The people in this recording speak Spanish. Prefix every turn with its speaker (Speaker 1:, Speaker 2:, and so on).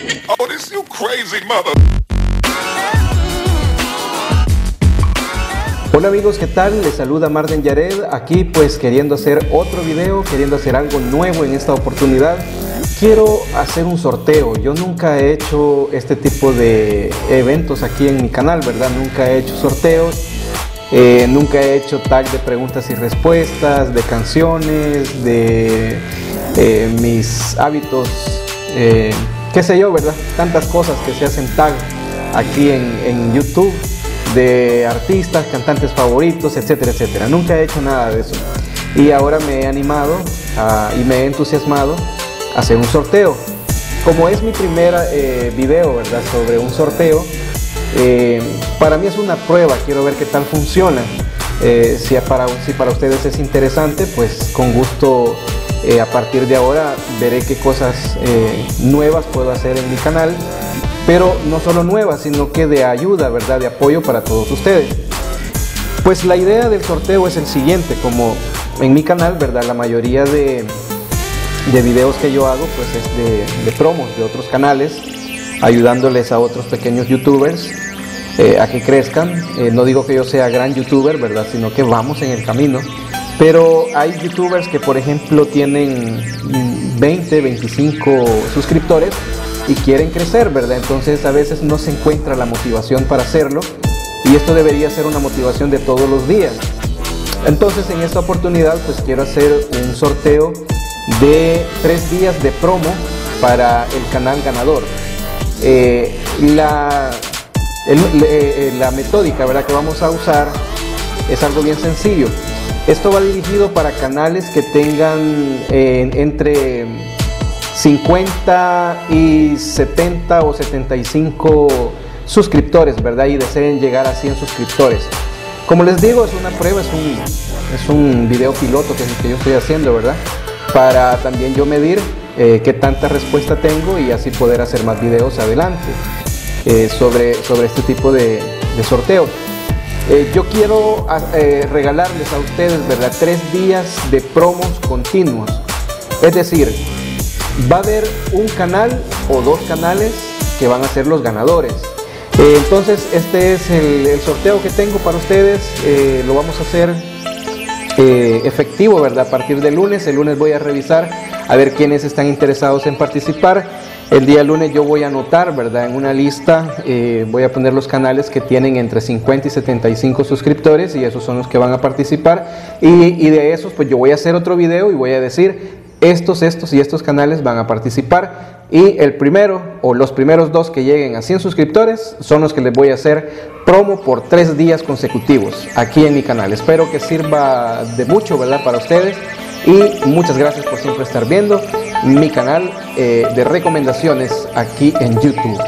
Speaker 1: Oh.
Speaker 2: Hola amigos, ¿qué tal? Les saluda Marden Yared, aquí pues queriendo hacer otro video, queriendo hacer algo nuevo en esta oportunidad. Quiero hacer un sorteo, yo nunca he hecho este tipo de eventos aquí en mi canal, ¿verdad? Nunca he hecho sorteos, eh, nunca he hecho tag de preguntas y respuestas, de canciones, de eh, mis hábitos, eh, qué sé yo, ¿verdad? Tantas cosas que se hacen tag aquí en, en YouTube de artistas, cantantes favoritos, etcétera, etcétera. Nunca he hecho nada de eso. Y ahora me he animado ah, y me he entusiasmado a hacer un sorteo. Como es mi primer eh, video, ¿verdad? Sobre un sorteo, eh, para mí es una prueba, quiero ver qué tal funciona. Eh, si, para, si para ustedes es interesante, pues con gusto a partir de ahora veré qué cosas nuevas puedo hacer en mi canal pero no solo nueva, sino que de ayuda, ¿verdad? De apoyo para todos ustedes. Pues la idea del sorteo es el siguiente, como en mi canal, ¿verdad? La mayoría de, de videos que yo hago, pues es de, promos de otros canales, ayudándoles a otros pequeños youtubers eh, a que crezcan. Eh, no digo que yo sea gran youtuber, ¿verdad? Sino que vamos en el camino. Pero hay youtubers que, por ejemplo, tienen 20, 25 suscriptores y quieren crecer, ¿verdad? Entonces a veces no se encuentra la motivación para hacerlo y esto debería ser una motivación de todos los días. Entonces en esta oportunidad pues quiero hacer un sorteo de tres días de promo para el canal ganador. Eh, la, eh, la metódica ¿verdad? que vamos a usar es algo bien sencillo. Esto va dirigido para canales que tengan eh, entre 50 y 70 o 75 suscriptores, ¿verdad? Y deseen llegar a 100 suscriptores. Como les digo, es una prueba, es un, es un video piloto que, que yo estoy haciendo, ¿verdad? Para también yo medir eh, qué tanta respuesta tengo y así poder hacer más videos adelante eh, sobre, sobre este tipo de, de sorteo. Eh, yo quiero regalarles a ustedes, ¿verdad? Tres días de promos continuos. Es decir, va a haber un canal o dos canales que van a ser los ganadores. Eh, entonces este es el, sorteo que tengo para ustedes. Eh, lo vamos a hacer eh, efectivo, ¿verdad? A partir del lunes. El lunes voy a revisar a ver quiénes están interesados en participar. El día lunes yo voy a anotar, ¿verdad? En una lista voy a poner los canales que tienen entre 50 y 75 suscriptores y esos son los que van a participar. Y, y de esos pues yo voy a hacer otro video y voy a decir estos, estos y estos canales van a participar y el primero o los primeros dos que lleguen a 100 suscriptores son los que les voy a hacer promo por tres días consecutivos aquí en mi canal. Espero que sirva de mucho, ¿verdad? Para ustedes y muchas gracias por siempre estar viendo mi canal eh, de recomendaciones aquí en YouTube.